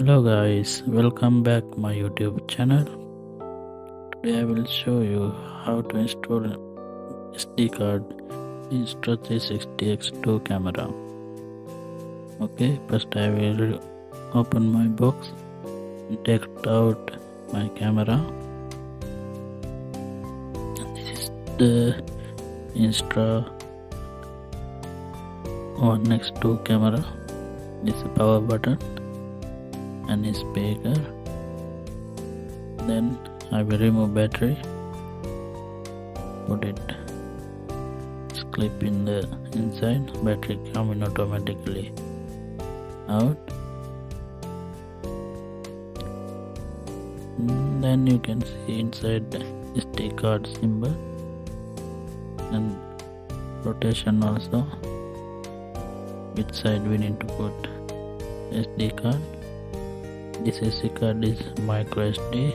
hello guys. Welcome back my youtube channel. Today i will show you how to install sd card insta360x2 camera. Okay first i will open my box take out my camera. This is the insta one x2 camera. This is the power button and a speaker then I will remove battery put it clip in the inside battery coming automatically out. Mm, then you can see inside SD card symbol and rotation also. Which side we need to put? SD card this SD card is micro SD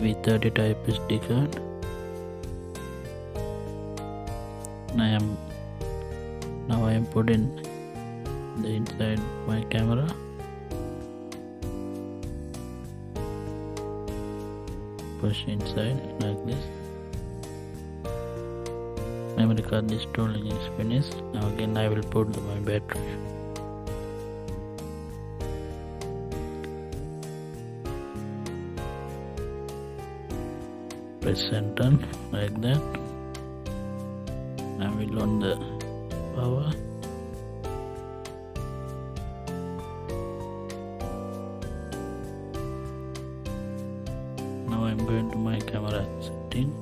V30 type SD card. I am now I am putting the inside my camera. Push inside like this. Memory card installing is finished. Now again I will put my battery. Press enter like that. I will on the power. Now I'm going to my camera setting.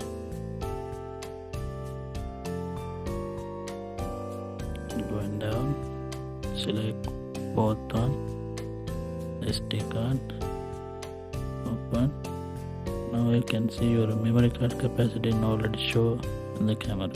Going down. Select both on. SD card. Open now you can see your memory card capacity already show in the camera